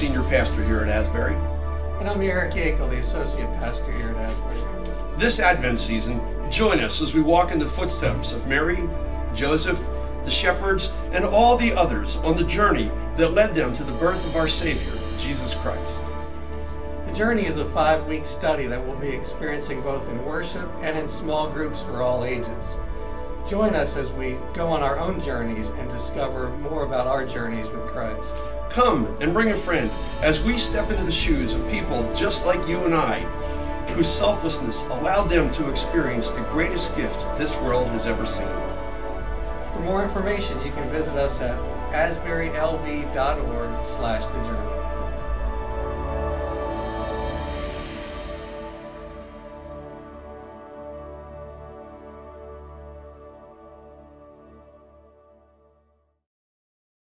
Senior Pastor here at Asbury. And I'm Eric Yackel, the Associate Pastor here at Asbury. This Advent season, join us as we walk in the footsteps of Mary, Joseph, the shepherds, and all the others on the journey that led them to the birth of our Savior, Jesus Christ. The journey is a five week study that we'll be experiencing both in worship and in small groups for all ages. Join us as we go on our own journeys and discover more about our journeys with Christ. Come and bring a friend as we step into the shoes of people just like you and I, whose selflessness allowed them to experience the greatest gift this world has ever seen. For more information, you can visit us at asburylv.org slash the journey.